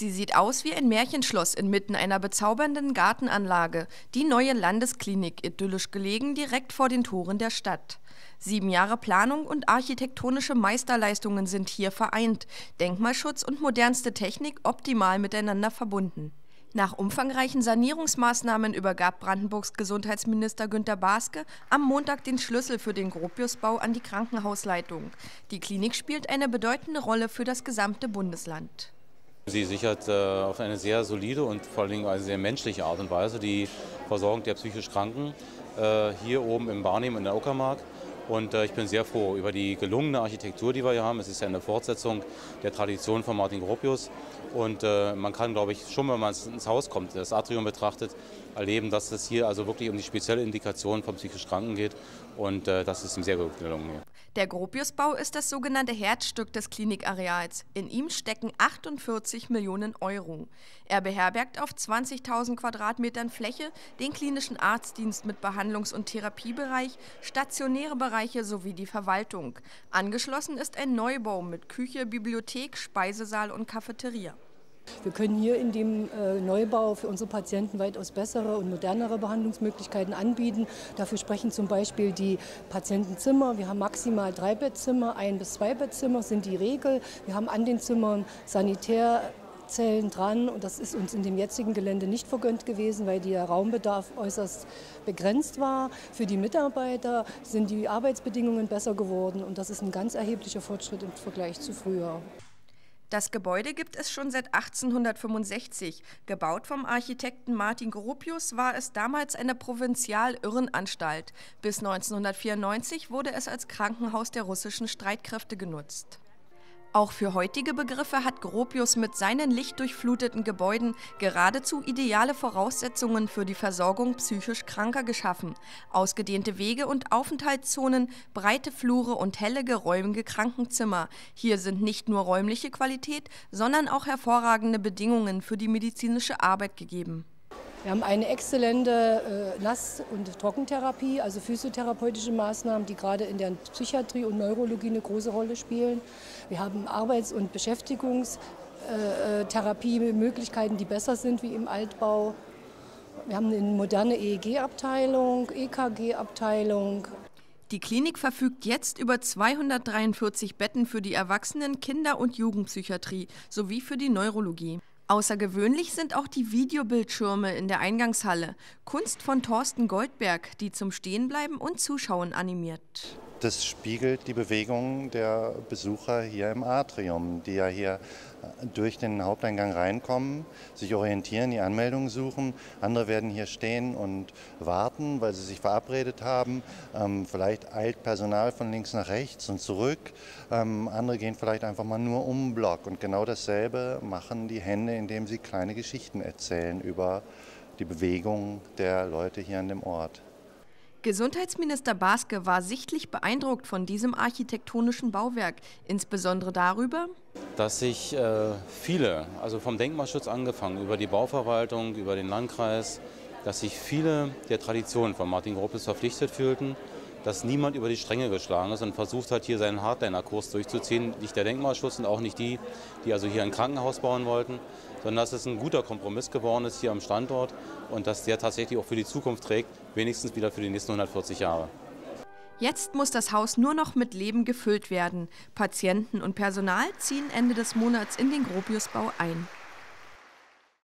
Sie sieht aus wie ein Märchenschloss inmitten einer bezaubernden Gartenanlage, die neue Landesklinik, idyllisch gelegen direkt vor den Toren der Stadt. Sieben Jahre Planung und architektonische Meisterleistungen sind hier vereint, Denkmalschutz und modernste Technik optimal miteinander verbunden. Nach umfangreichen Sanierungsmaßnahmen übergab Brandenburgs Gesundheitsminister Günter Baske am Montag den Schlüssel für den Gropiusbau an die Krankenhausleitung. Die Klinik spielt eine bedeutende Rolle für das gesamte Bundesland. Sie sichert äh, auf eine sehr solide und vor allem eine sehr menschliche Art und Weise die Versorgung der psychisch Kranken äh, hier oben im Barnim in der Uckermark. Und äh, ich bin sehr froh über die gelungene Architektur, die wir hier haben. Es ist ja eine Fortsetzung der Tradition von Martin Gropius. Und man kann, glaube ich, schon, wenn man ins Haus kommt, das Atrium betrachtet, erleben, dass es hier also wirklich um die spezielle Indikation von psychisch Kranken geht. Und das ist ihm sehr gut gelungen. Hier. Der Gropiusbau ist das sogenannte Herzstück des Klinikareals. In ihm stecken 48 Millionen Euro. Er beherbergt auf 20.000 Quadratmetern Fläche den klinischen Arztdienst mit Behandlungs- und Therapiebereich, stationäre Bereiche sowie die Verwaltung. Angeschlossen ist ein Neubau mit Küche, Bibliothek, Speisesaal und Cafeteria. Wir können hier in dem äh, Neubau für unsere Patienten weitaus bessere und modernere Behandlungsmöglichkeiten anbieten. Dafür sprechen zum Beispiel die Patientenzimmer. Wir haben maximal drei Bettzimmer, ein bis zwei Bettzimmer sind die Regel. Wir haben an den Zimmern Sanitärzellen dran und das ist uns in dem jetzigen Gelände nicht vergönnt gewesen, weil der Raumbedarf äußerst begrenzt war. Für die Mitarbeiter sind die Arbeitsbedingungen besser geworden und das ist ein ganz erheblicher Fortschritt im Vergleich zu früher. Das Gebäude gibt es schon seit 1865. Gebaut vom Architekten Martin Gropius war es damals eine Provinzial-Irrenanstalt. Bis 1994 wurde es als Krankenhaus der russischen Streitkräfte genutzt. Auch für heutige Begriffe hat Gropius mit seinen lichtdurchfluteten Gebäuden geradezu ideale Voraussetzungen für die Versorgung psychisch Kranker geschaffen. Ausgedehnte Wege und Aufenthaltszonen, breite Flure und helle geräumige Krankenzimmer. Hier sind nicht nur räumliche Qualität, sondern auch hervorragende Bedingungen für die medizinische Arbeit gegeben. Wir haben eine exzellente äh, Nass- und Trockentherapie, also physiotherapeutische Maßnahmen, die gerade in der Psychiatrie und Neurologie eine große Rolle spielen. Wir haben Arbeits- und Beschäftigungstherapie-Möglichkeiten, die besser sind wie im Altbau. Wir haben eine moderne EEG-Abteilung, EKG-Abteilung. Die Klinik verfügt jetzt über 243 Betten für die Erwachsenen-, Kinder- und Jugendpsychiatrie sowie für die Neurologie. Außergewöhnlich sind auch die Videobildschirme in der Eingangshalle. Kunst von Thorsten Goldberg, die zum Stehenbleiben und Zuschauen animiert. Das spiegelt die Bewegung der Besucher hier im Atrium, die ja hier durch den Haupteingang reinkommen, sich orientieren, die Anmeldung suchen. Andere werden hier stehen und warten, weil sie sich verabredet haben. Ähm, vielleicht eilt Personal von links nach rechts und zurück. Ähm, andere gehen vielleicht einfach mal nur um den Block. Und genau dasselbe machen die Hände, indem sie kleine Geschichten erzählen über die Bewegung der Leute hier an dem Ort. Gesundheitsminister Baske war sichtlich beeindruckt von diesem architektonischen Bauwerk, insbesondere darüber, dass sich äh, viele, also vom Denkmalschutz angefangen, über die Bauverwaltung, über den Landkreis, dass sich viele der Traditionen von Martin Gropius verpflichtet fühlten, dass niemand über die Stränge geschlagen ist und versucht hat, hier seinen Hardliner-Kurs durchzuziehen. Nicht der Denkmalschutz und auch nicht die, die also hier ein Krankenhaus bauen wollten, sondern dass es ein guter Kompromiss geworden ist hier am Standort und dass der tatsächlich auch für die Zukunft trägt, wenigstens wieder für die nächsten 140 Jahre. Jetzt muss das Haus nur noch mit Leben gefüllt werden. Patienten und Personal ziehen Ende des Monats in den Gropiusbau ein.